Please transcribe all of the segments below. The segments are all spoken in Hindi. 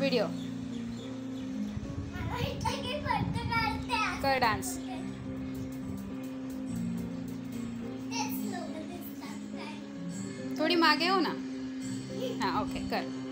व्हिडिओ कर डांस थोडी मागे हो ना? हाँ ओके कर।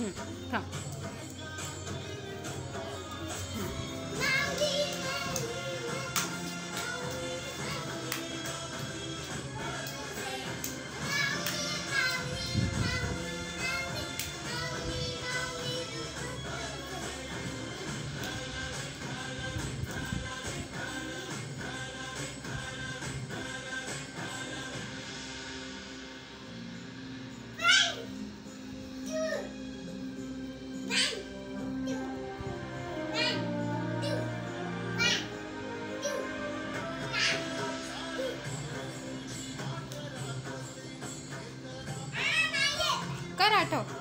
嗯看 आठव.